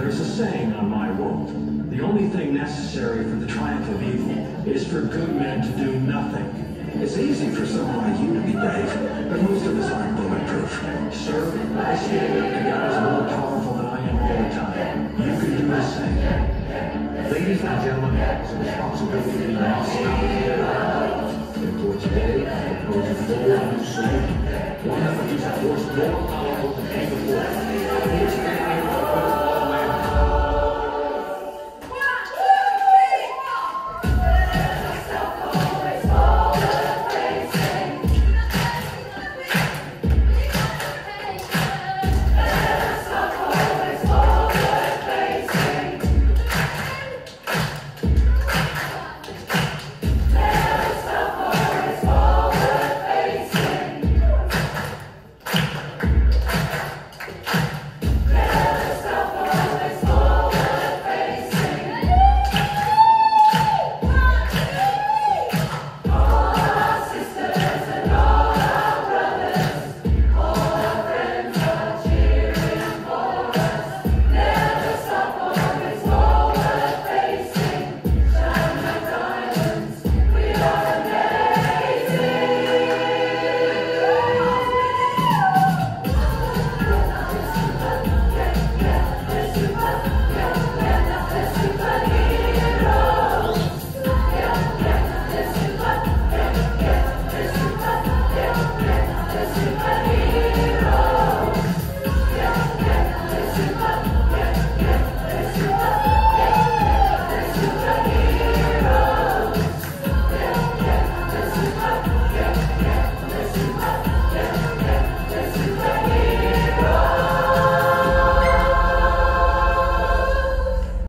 There's a saying on my world. The only thing necessary for the triumph of evil is for good men to do nothing. It's easy for someone like you to be brave, but most of us aren't bulletproof. Sir, I stand up to guys more powerful than I am all the time. You can do the same. Ladies and gentlemen, it's a responsibility to must stop. bear. Therefore today, I propose a bold new solution. One that more powerful than any before.